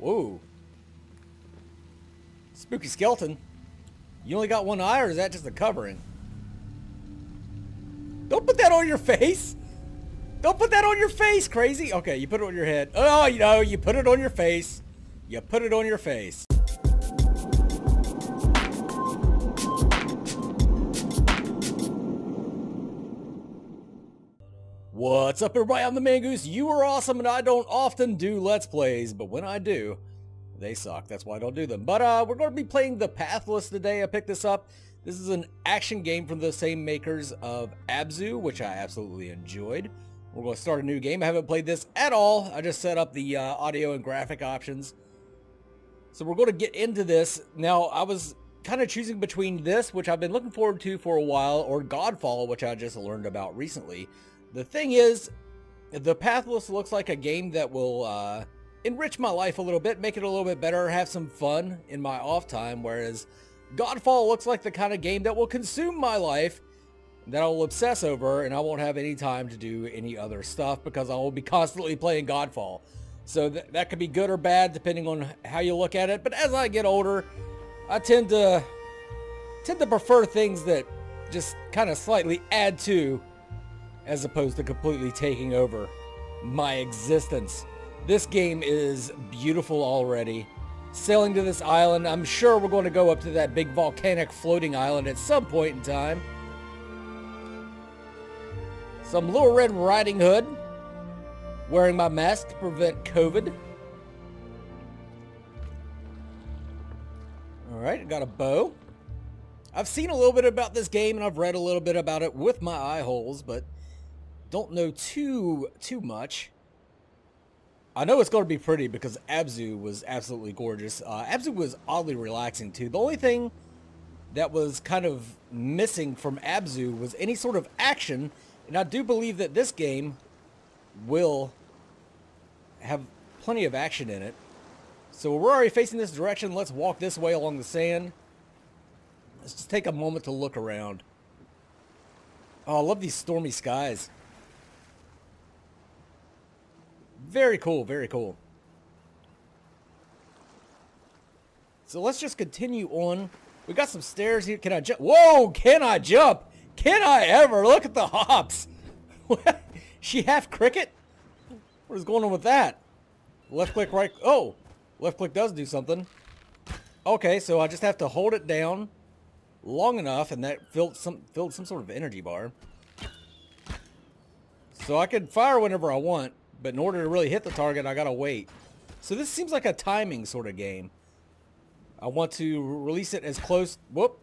Whoa. Spooky skeleton. You only got one eye or is that just a covering? Don't put that on your face. Don't put that on your face, crazy. Okay, you put it on your head. Oh, you know, you put it on your face. You put it on your face. What's up everybody, I'm the Mangoose. You are awesome and I don't often do Let's Plays, but when I do, they suck. That's why I don't do them. But uh, we're going to be playing The Pathless today. I picked this up. This is an action game from the same makers of Abzu, which I absolutely enjoyed. We're going to start a new game. I haven't played this at all. I just set up the uh, audio and graphic options. So we're going to get into this. Now, I was kind of choosing between this, which I've been looking forward to for a while, or Godfall, which I just learned about recently. The thing is, The Pathless looks like a game that will uh, enrich my life a little bit, make it a little bit better, have some fun in my off time, whereas Godfall looks like the kind of game that will consume my life, that I will obsess over, and I won't have any time to do any other stuff because I will be constantly playing Godfall. So th that could be good or bad depending on how you look at it. But as I get older, I tend to tend to prefer things that just kind of slightly add to as opposed to completely taking over my existence. This game is beautiful already. Sailing to this island, I'm sure we're going to go up to that big volcanic floating island at some point in time. Some Little Red Riding Hood. Wearing my mask to prevent COVID. Alright, got a bow. I've seen a little bit about this game and I've read a little bit about it with my eye holes, but don't know too too much. I know it's going to be pretty because Abzu was absolutely gorgeous. Uh, Abzu was oddly relaxing too. The only thing that was kind of missing from Abzu was any sort of action, and I do believe that this game will have plenty of action in it. So we're already facing this direction. Let's walk this way along the sand. Let's just take a moment to look around. Oh, I love these stormy skies. Very cool, very cool. So let's just continue on. We got some stairs here. Can I jump? Whoa, can I jump? Can I ever? Look at the hops. she half cricket? What is going on with that? Left click, right. Oh, left click does do something. Okay, so I just have to hold it down long enough, and that filled some filled some sort of energy bar. So I can fire whenever I want. But in order to really hit the target, I gotta wait. So this seems like a timing sort of game. I want to release it as close... Whoop.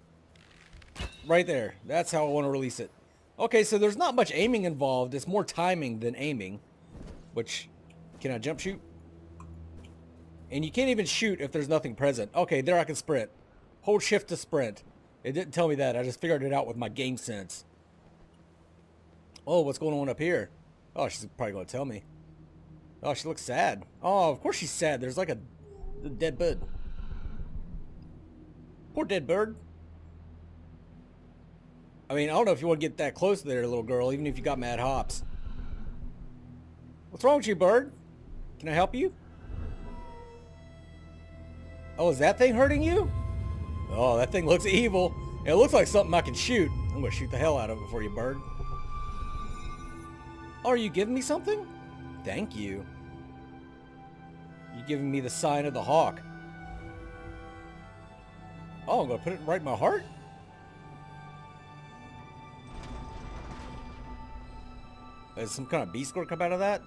Right there. That's how I want to release it. Okay, so there's not much aiming involved. It's more timing than aiming. Which... Can I jump shoot? And you can't even shoot if there's nothing present. Okay, there I can sprint. Hold shift to sprint. It didn't tell me that. I just figured it out with my game sense. Oh, what's going on up here? Oh, she's probably going to tell me. Oh, she looks sad. Oh, of course she's sad. There's like a, a dead bird. Poor dead bird. I mean, I don't know if you want to get that close to there, little girl, even if you got mad hops. What's wrong with you, bird? Can I help you? Oh, is that thing hurting you? Oh, that thing looks evil. It looks like something I can shoot. I'm to shoot the hell out of it for you, bird. Are you giving me something? Thank you. You're giving me the sign of the hawk. Oh, I'm gonna put it right in my heart? Is some kind of beast gonna come out of that?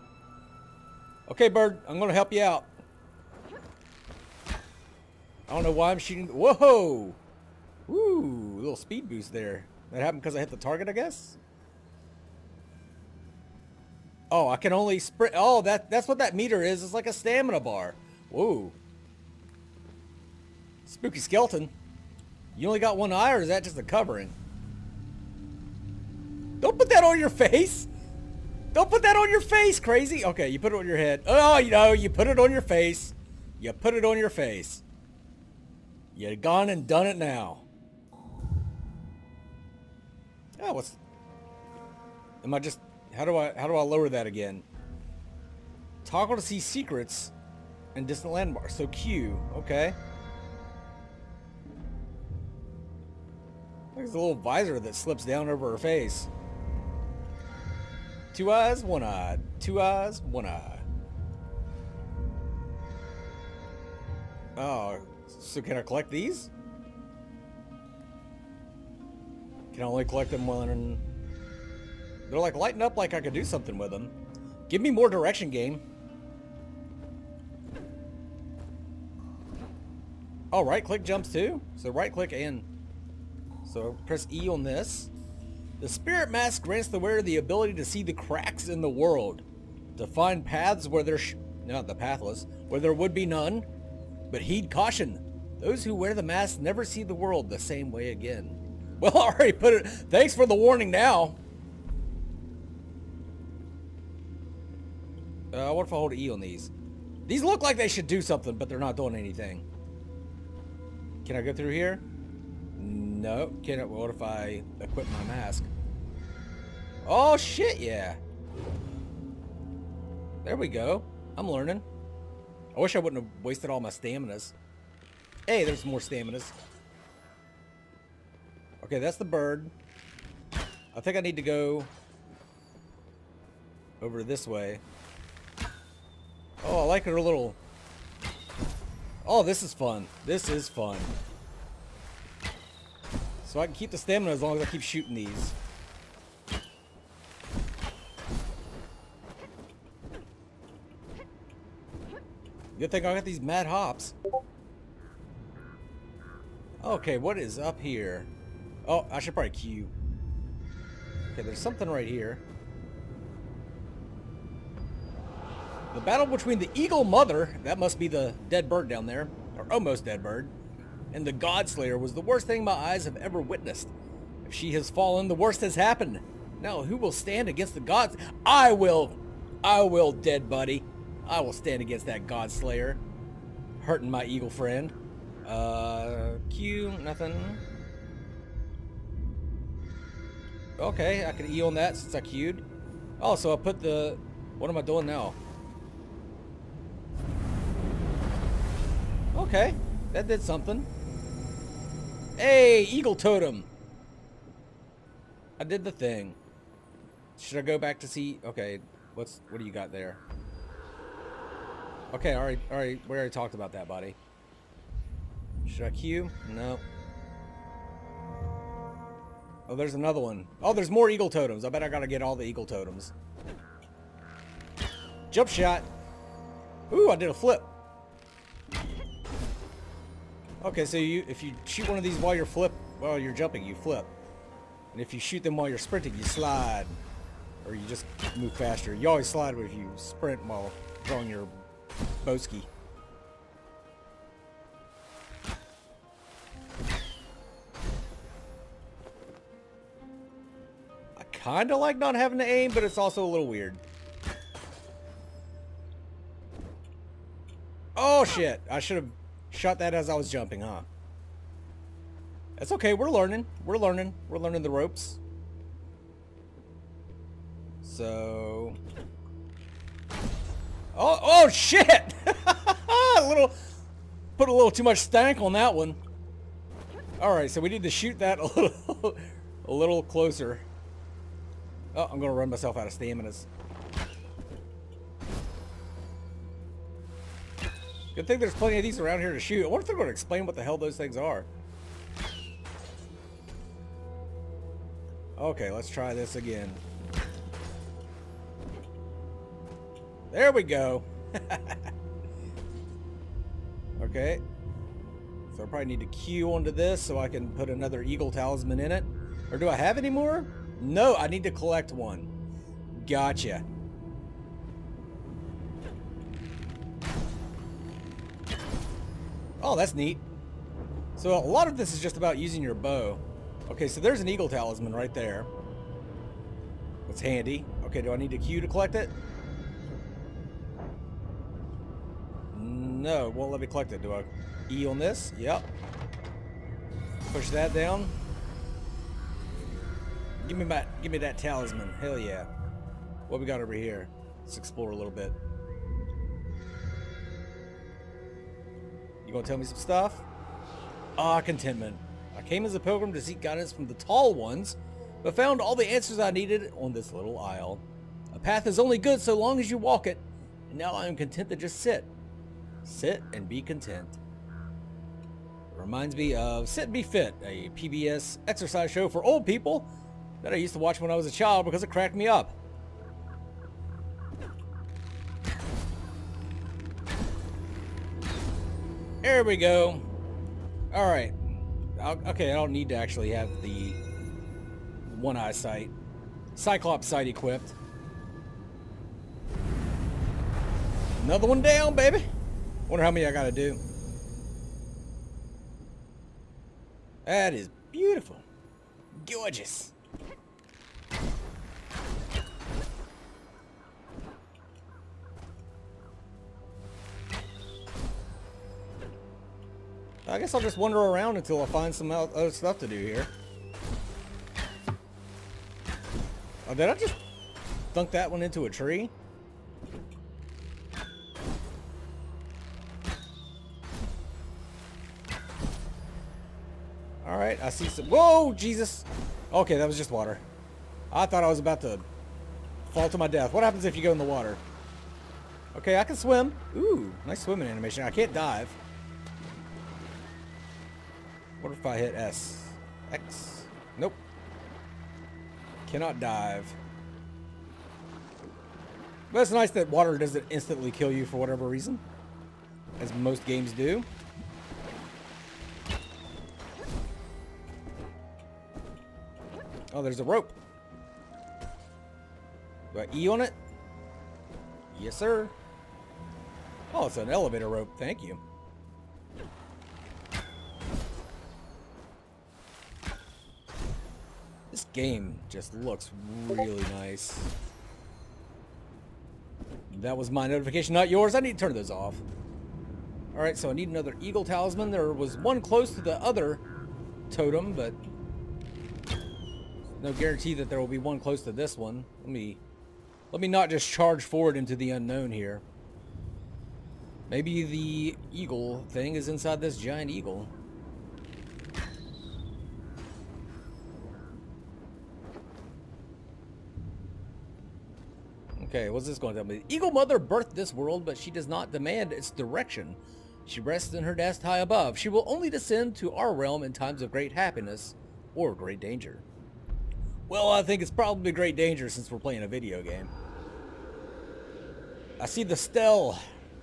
Okay, bird, I'm gonna help you out. I don't know why I'm shooting. Whoa! Woo! Little speed boost there. That happened because I hit the target, I guess? Oh, I can only sprint. Oh, that that's what that meter is. It's like a stamina bar. Whoa. Spooky skeleton. You only got one eye, or is that just a covering? Don't put that on your face. Don't put that on your face, crazy. Okay, you put it on your head. Oh, you know, you put it on your face. You put it on your face. You gone and done it now. Oh, what's... Am I just how do I how do I lower that again? Toggle to see secrets. and distant landmarks. So Q, okay. There's a little visor that slips down over her face. Two eyes, one eye. Two eyes, one eye. Oh, so can I collect these? Can I only collect them when... They're like lighting up like I could do something with them. Give me more direction, game. Oh, right click jumps too? So right click and... So press E on this. The spirit mask grants the wearer the ability to see the cracks in the world. To find paths where there... Not the pathless. Where there would be none. But heed caution. Those who wear the mask never see the world the same way again. Well, I already put it... Thanks for the warning now. Uh, what if I hold E on these? These look like they should do something, but they're not doing anything. Can I go through here? No. Can I, what if I equip my mask? Oh, shit, yeah. There we go. I'm learning. I wish I wouldn't have wasted all my staminas. Hey, there's more staminas. Okay, that's the bird. I think I need to go over this way. Oh, I like her a little... Oh, this is fun. This is fun. So I can keep the stamina as long as I keep shooting these. Good thing I got these mad hops. Okay, what is up here? Oh, I should probably queue. Okay, there's something right here. The battle between the Eagle Mother, that must be the dead bird down there, or almost dead bird, and the Godslayer was the worst thing my eyes have ever witnessed. If she has fallen, the worst has happened. Now, who will stand against the gods? I will! I will, dead buddy. I will stand against that Godslayer. Hurting my eagle friend. Uh, Q, nothing. Okay, I can E on that since I queued. Oh, so I put the... What am I doing now? Okay, that did something. Hey, Eagle Totem! I did the thing. Should I go back to see... Okay, what's what do you got there? Okay, alright, alright, we already talked about that, buddy. Should I queue? No. Oh, there's another one. Oh, there's more eagle totems. I bet I gotta get all the eagle totems. Jump shot. Ooh, I did a flip. Okay, so you if you shoot one of these while you're flip while you're jumping, you flip. And if you shoot them while you're sprinting, you slide. Or you just move faster. You always slide if you sprint while throwing your bowski. I kind of like not having to aim, but it's also a little weird. Oh, shit. I should have shot that as I was jumping, huh? That's okay. We're learning. We're learning. We're learning the ropes. So... Oh, oh shit! a little... Put a little too much stank on that one. Alright, so we need to shoot that a little, a little closer. Oh, I'm to run myself out of staminas. Good thing there's plenty of these around here to shoot. I wonder if they're going to explain what the hell those things are. Okay, let's try this again. There we go. okay. So I probably need to queue onto this so I can put another eagle talisman in it. Or do I have any more? No, I need to collect one. Gotcha. Oh, that's neat. So a lot of this is just about using your bow. Okay, so there's an eagle talisman right there. That's handy. Okay, do I need a queue to collect it? No, won't let me collect it. Do I E on this? Yep. Push that down. Give me my, give me that talisman. Hell yeah. What we got over here? Let's explore a little bit. You gonna tell me some stuff? Ah, contentment. I came as a pilgrim to seek guidance from the tall ones, but found all the answers I needed on this little isle. A path is only good so long as you walk it, and now I am content to just sit. Sit and be content. It reminds me of Sit and Be Fit, a PBS exercise show for old people that I used to watch when I was a child because it cracked me up. There we go. Alright. Okay, I don't need to actually have the one eye sight. Cyclops sight equipped. Another one down, baby. Wonder how many I gotta do. That is beautiful. Gorgeous. I guess I'll just wander around until I find some other stuff to do here. Oh, did I just dunk that one into a tree? Alright, I see some... Whoa, Jesus! Okay, that was just water. I thought I was about to fall to my death. What happens if you go in the water? Okay, I can swim. Ooh, nice swimming animation. I can't dive. What if I hit S? X? Nope. Cannot dive. But it's nice that water doesn't instantly kill you for whatever reason. As most games do. Oh, there's a rope. I E on it? Yes, sir. Oh, it's an elevator rope. Thank you. Game just looks really nice. That was my notification, not yours. I need to turn those off. Alright, so I need another eagle talisman. There was one close to the other totem, but no guarantee that there will be one close to this one. Let me let me not just charge forward into the unknown here. Maybe the eagle thing is inside this giant eagle. Okay, what's this going to tell me? Eagle Mother birthed this world, but she does not demand its direction. She rests in her nest high above. She will only descend to our realm in times of great happiness or great danger. Well, I think it's probably great danger since we're playing a video game. I see the stele.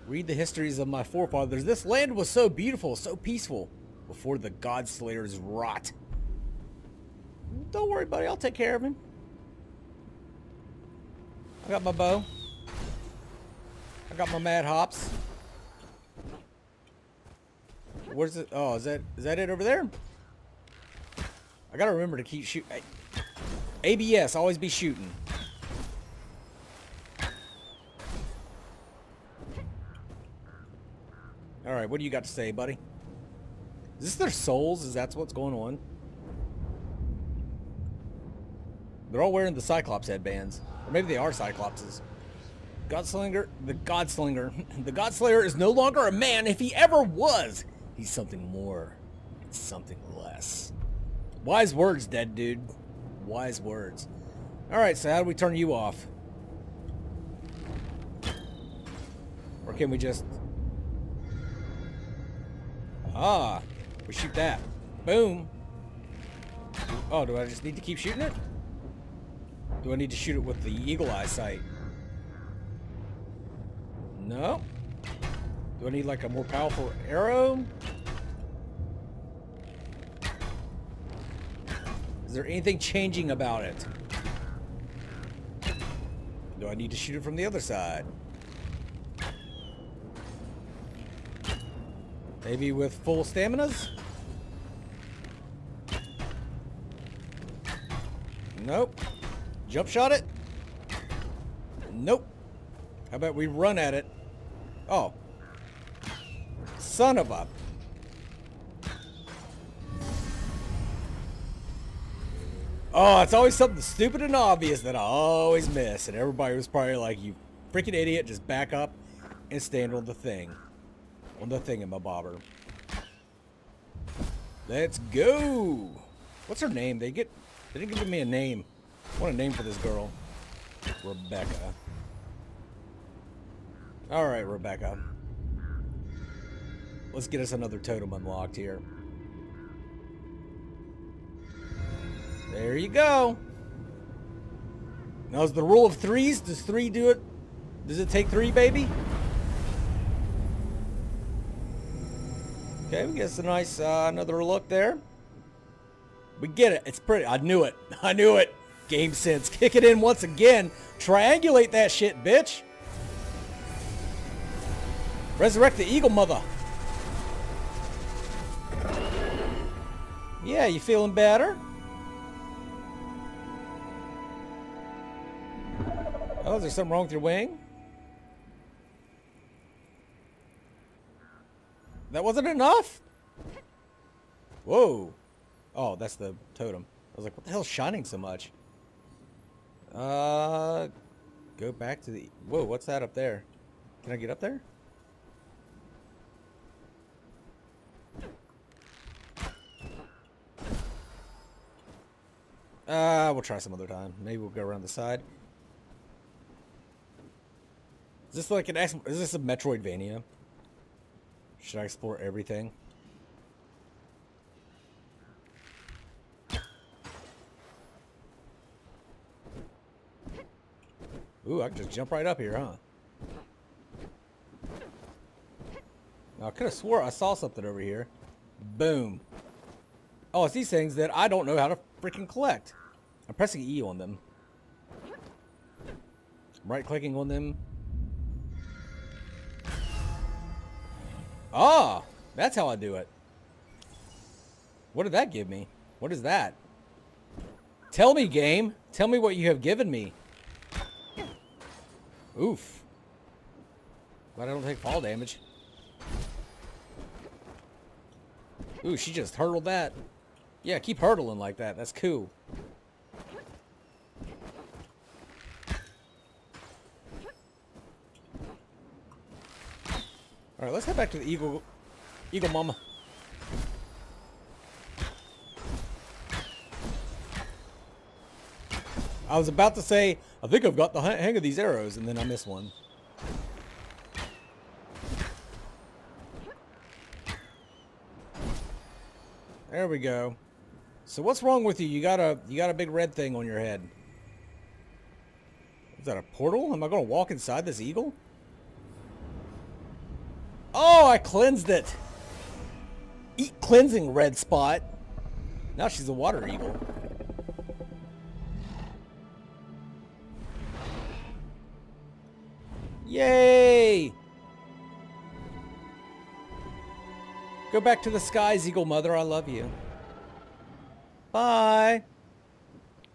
Read the histories of my forefathers. This land was so beautiful, so peaceful, before the God Slayers rot. Don't worry, buddy. I'll take care of him. I got my bow. I got my mad hops. Where's it? Oh, is that is that it over there? I gotta remember to keep shoot. ABS, always be shooting. All right, what do you got to say, buddy? Is this their souls? Is that what's going on? They're all wearing the Cyclops headbands. Or maybe they are Cyclopses. Godslinger, the Godslinger, the Godslayer is no longer a man if he ever was. He's something more. Something less. Wise words, dead dude. Wise words. Alright, so how do we turn you off? Or can we just... Ah, we shoot that. Boom. Oh, do I just need to keep shooting it? Do I need to shoot it with the eagle eye sight? No. Do I need like a more powerful arrow? Is there anything changing about it? Do I need to shoot it from the other side? Maybe with full staminas? Nope. Jump shot it? Nope. How about we run at it? Oh. Son of a... Oh, it's always something stupid and obvious that I always miss. And everybody was probably like, you freaking idiot, just back up and stand on the thing. on the thing in my bobber. Let's go! What's her name? They get they didn't give me a name. Want a name for this girl. Rebecca. Alright, Rebecca. Let's get us another totem unlocked here. There you go. Now is the rule of threes? Does three do it? Does it take three, baby? Okay, we get a nice uh, another look there. We get it. It's pretty. I knew it. I knew it. Game sense. Kick it in once again. Triangulate that shit, bitch. Resurrect the eagle mother. Yeah, you feeling better? Oh, is there something wrong with your wing? That wasn't enough? Whoa. Oh, that's the totem. I was like, what the hell's shining so much? Uh, go back to the... Whoa, what's that up there? Can I get up there? Uh, we'll try some other time. Maybe we'll go around the side. Is this like an... Is this a Metroidvania? Should I explore everything? Ooh, I can just jump right up here, huh? Now, I could have swore I saw something over here. Boom. Oh, it's these things that I don't know how to freaking collect. I'm pressing E on them. Right-clicking on them. Ah, that's how I do it. What did that give me? What is that? Tell me, game. Tell me what you have given me. Oof. Glad I don't take fall damage. Ooh, she just hurdled that. Yeah, keep hurdling like that. That's cool. Alright, let's head back to the Eagle Eagle Mama. I was about to say, I think I've got the hang of these arrows, and then I missed one. There we go. So what's wrong with you? You got a you got a big red thing on your head. Is that a portal? Am I going to walk inside this eagle? Oh, I cleansed it. Eat cleansing red spot. Now she's a water eagle. Yay! Go back to the skies, Eagle Mother. I love you. Bye.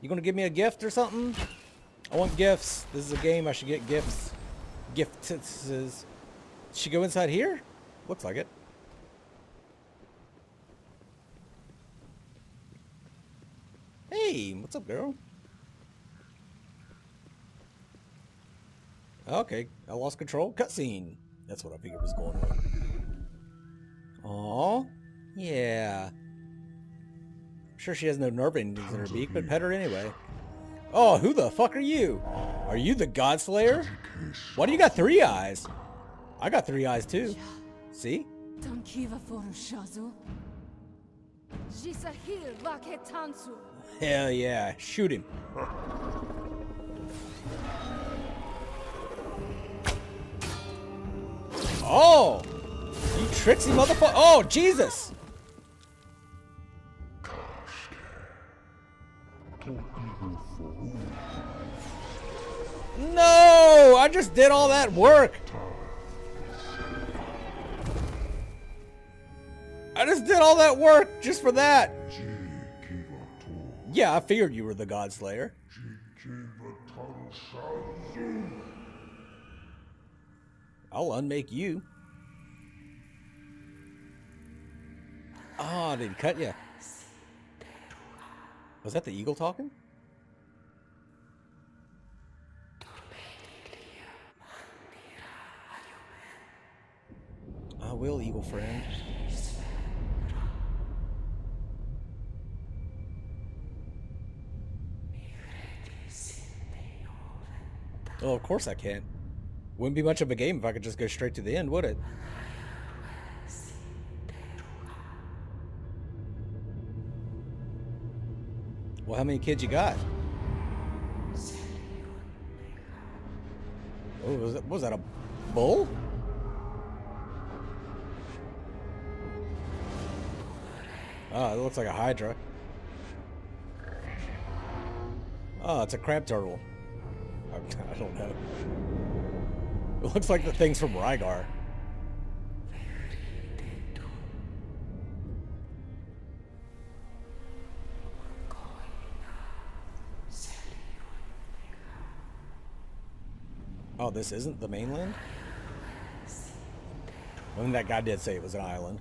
You gonna give me a gift or something? I want gifts. This is a game. I should get gifts. Gifts. Should she go inside here? Looks like it. Hey, what's up, girl? Okay, I lost control. Cutscene. That's what I figured was going on. Aw, yeah. I'm sure she has no nerve endings in her beak, but pet her anyway. Oh, who the fuck are you? Are you the God Slayer? Why do you got three eyes? I got three eyes too. See? Hell yeah, shoot him. Oh! You tricksy motherfucker! Oh, Jesus! No! I just did all that work! I just did all that work just for that! Yeah, I figured you were the God Slayer. I'll unmake you. Ah, oh, didn't cut you. Was that the eagle talking? I will, eagle friend. Oh, of course I can. Wouldn't be much of a game if I could just go straight to the end, would it? Well, how many kids you got? Oh, was that, was that a bull? Oh, it looks like a hydra. Oh, it's a crab turtle. I don't know. It looks like the things from Rygar. Oh, this isn't the mainland? I mean, that guy did say it was an island.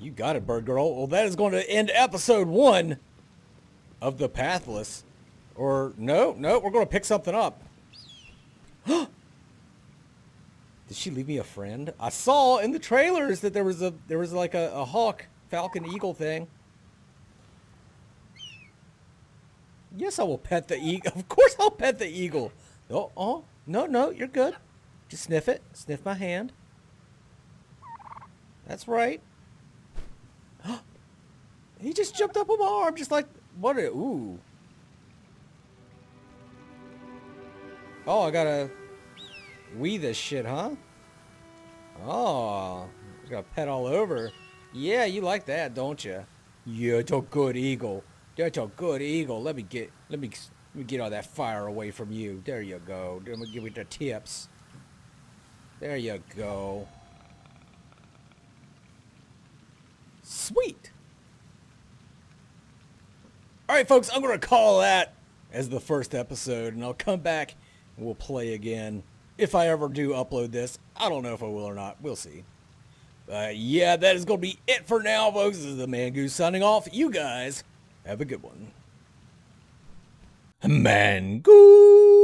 You got it, Bird Girl. Well, that is going to end episode one of The Pathless. Or, no, no, we're going to pick something up. Did she leave me a friend? I saw in the trailers that there was a there was like a, a hawk, falcon, eagle thing. Yes, I will pet the eagle. Of course I'll pet the eagle. Oh, oh, no, no, you're good. Just sniff it. Sniff my hand. That's right. He just jumped up on my arm, just like, what a, ooh. Oh, I gotta wee this shit, huh? Oh, got pet all over. Yeah, you like that, don't you? Yeah, it's a good eagle. That's a good eagle. Let me get, let me, let me get all that fire away from you. There you go. Let me give you the tips. There you go. Sweet. All right, folks, I'm going to call that as the first episode, and I'll come back and we'll play again. If I ever do upload this, I don't know if I will or not. We'll see. But yeah, that is going to be it for now, folks. This is the Mangoose signing off. You guys have a good one. Mangoose!